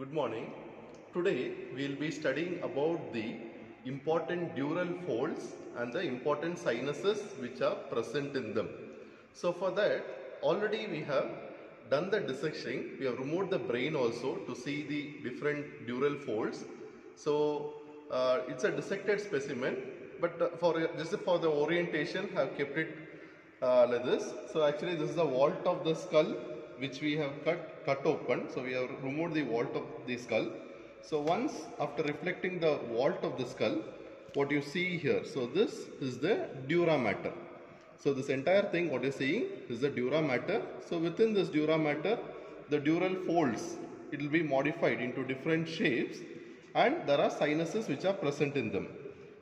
Good morning. Today we will be studying about the important dural folds and the important sinuses which are present in them. So for that already we have done the dissecting. We have removed the brain also to see the different dural folds. So uh, it's a dissected specimen but uh, for just for the orientation I have kept it uh, like this. So actually this is the vault of the skull which we have cut cut open. So we have removed the vault of the skull. So once after reflecting the vault of the skull, what you see here. So this is the dura mater. So this entire thing what you're seeing is the dura mater. So within this dura mater, the dural folds, it will be modified into different shapes and there are sinuses which are present in them.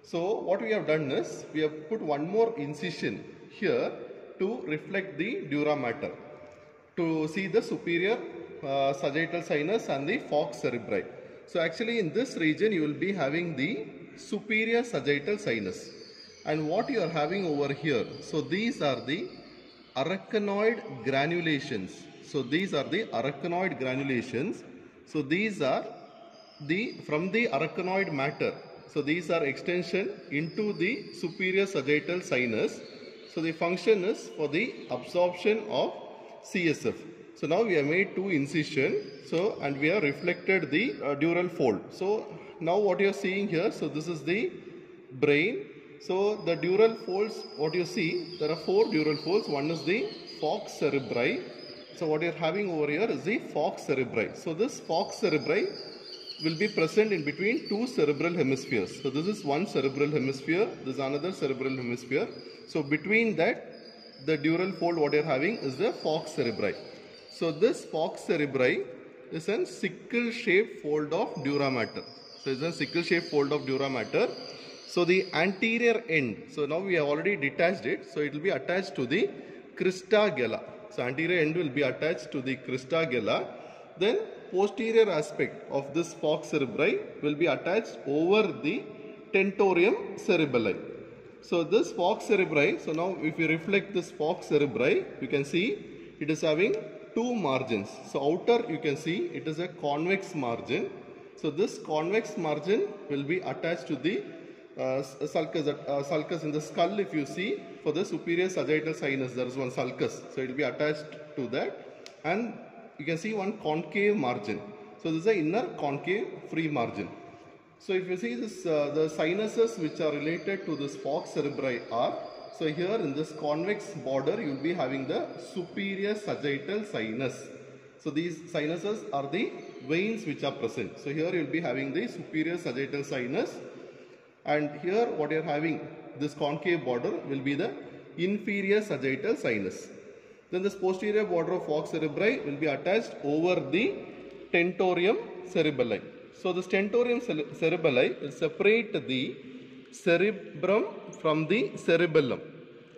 So what we have done is, we have put one more incision here to reflect the dura mater to see the superior uh, sagittal sinus and the falx cerebri. So actually in this region you will be having the superior sagittal sinus. And what you are having over here, so these are the arachnoid granulations. So these are the arachnoid granulations. So these are the from the arachnoid mater. So these are extension into the superior sagittal sinus. So the function is for the absorption of CSF. So now we have made two incision. So and we have reflected the uh, dural fold. So now what you are seeing here. So this is the brain. So the dural folds what you see there are four dural folds. One is the falx cerebri. So what you are having over here is the falx cerebri. So this falx cerebri will be present in between two cerebral hemispheres. So this is one cerebral hemisphere, this is another cerebral hemisphere. So between that, the dural fold what you are having is the falx cerebri. So this falx cerebri is a sickle shaped fold of dura mater. So it's a sickle shaped fold of dura mater. So the anterior end, so now we have already detached it, so it will be attached to the crista galli. So anterior end will be attached to the crista galli. Then posterior aspect of this falx cerebri will be attached over the tentorium cerebelli. So this falx cerebri, so now if you reflect this falx cerebri, you can see it is having two margins. So outer you can see it is a convex margin. So this convex margin will be attached to the uh, sulcus, uh, sulcus in the skull if you see for the superior sagittal sinus there is one sulcus. So it will be attached to that and you can see one concave margin. So this is the inner concave free margin. So if you see this, uh, the sinuses which are related to this falx cerebri are, so here in this convex border you will be having the superior sagittal sinus. So these sinuses are the veins which are present. So here you will be having the superior sagittal sinus and here what you are having this concave border will be the inferior sagittal sinus. Then this posterior border of falx cerebri will be attached over the tentorium cerebelli. So the tentorium cerebelli separate the cerebrum from the cerebellum.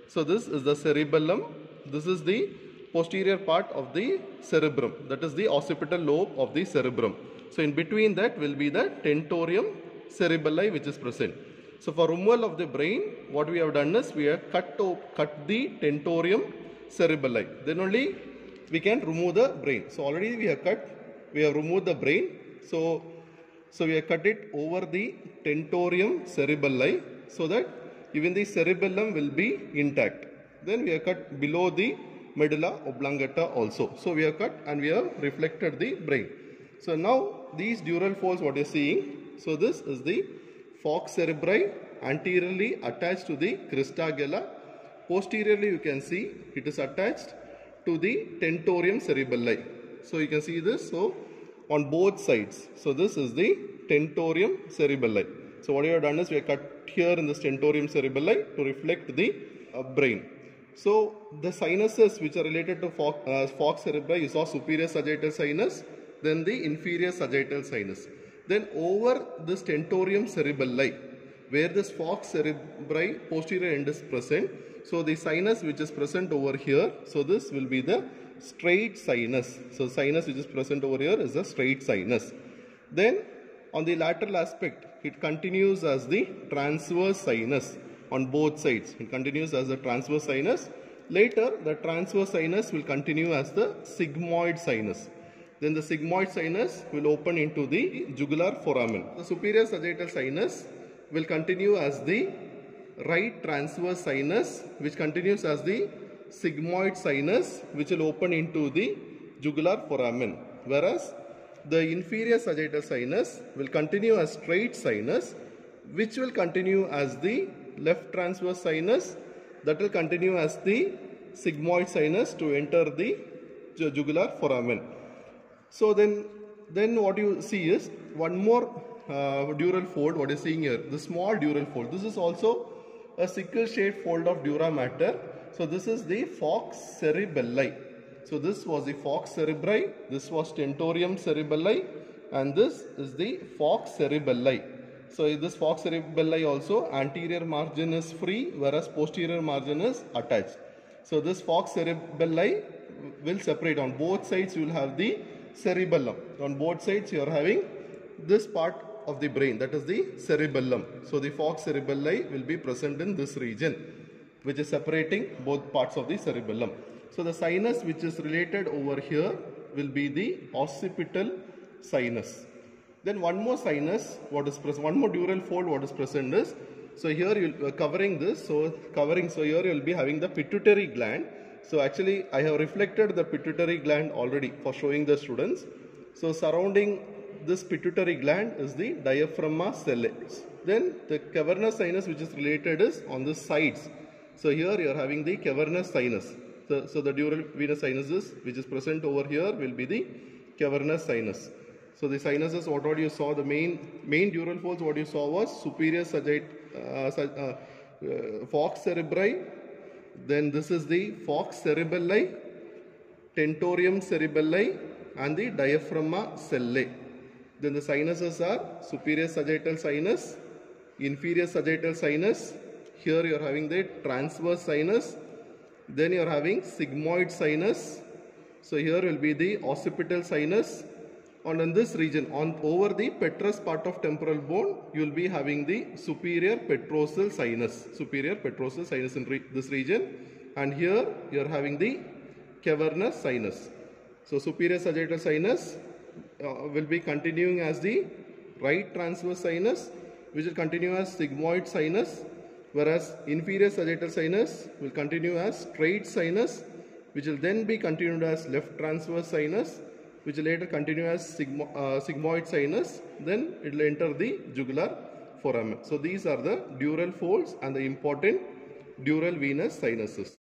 So this is the cerebellum. This is the posterior part of the cerebrum. That is the occipital lobe of the cerebrum. So in between that will be the tentorium cerebelli which is present. So for removal of the brain, what we have done is we have cut, cut the tentorium cerebelli. Then only we can remove the brain. So already we have cut, we have removed the brain. So, so we have cut it over the tentorium cerebelli so that even the cerebellum will be intact. Then we have cut below the medulla oblongata also. So we have cut and we have reflected the brain. So now these dural folds what you are seeing. So this is the falx cerebri anteriorly attached to the crista galli posteriorly you can see it is attached to the tentorium cerebelli. So you can see this. So on both sides. So this is the tentorium cerebelli. So what we have done is we have cut here in this tentorium cerebelli to reflect the uh, brain. So the sinuses which are related to falx, uh, cerebri is our superior sagittal sinus, then the inferior sagittal sinus. Then over this tentorium cerebelli, where this falx cerebri posterior end is present, so the sinus which is present over here, so this will be the straight sinus. So sinus which is present over here is the straight sinus. Then on the lateral aspect, it continues as the transverse sinus on both sides. It continues as the transverse sinus. Later, the transverse sinus will continue as the sigmoid sinus. then the sigmoid sinus will open into the jugular foramen. The superior sagittal sinus will continue as the right transverse sinus which continues as the sigmoid sinus which will open into the jugular foramen whereas the inferior sagittal sinus will continue as straight sinus which will continue as the left transverse sinus that will continue as the sigmoid sinus to enter the jugular foramen. So then, then what you see is one more uh, dural fold, what you're seeing here, the small dural fold. This is also a sickle shaped fold of dura mater. So this is the falx cerebelli. So this was the falx cerebri, this was tentorium cerebelli and this is the falx cerebelli. So this falx cerebelli also anterior margin is free whereas posterior margin is attached. So this falx cerebelli will separate on both sides you will have the cerebellum. On both sides you are having this part of the brain that is the cerebellum. So the falx cerebelli will be present in this region which is separating both parts of the cerebellum. So the sinus which is related over here will be the occipital sinus. Then one more sinus what is present, one more dural fold what is present is, so here you are uh, covering this, so covering, so here you will be having the pituitary gland. So actually I have reflected the pituitary gland already for showing the students. So surrounding this pituitary gland is the diaphragma sellae. Then the cavernous sinus which is related is on the sides. So here you are having the cavernous sinus. So, so the dural venous sinuses which is present over here will be the cavernous sinus. So the sinuses, what, what you saw, the main main dural folds, what you saw was superior sagit, uh, uh, uh, falx cerebri. Then this is the falx cerebelli, tentorium cerebelli, and the diaphragma sellae. Then the sinuses are superior sagittal sinus, inferior sagittal sinus. Here you are having the transverse sinus. Then you are having sigmoid sinus. So here will be the occipital sinus and in this region on over the petrous part of temporal bone you will be having the superior petrosal sinus superior petrosal sinus in re this region and here you are having the cavernous sinus so superior sagittal sinus uh, will be continuing as the right transverse sinus which will continue as sigmoid sinus whereas inferior sagittal sinus will continue as straight sinus which will then be continued as left transverse sinus which will later continue as sigmo, uh, sigmoid sinus then it will enter the jugular foramen. So these are the dural folds and the important dural venous sinuses.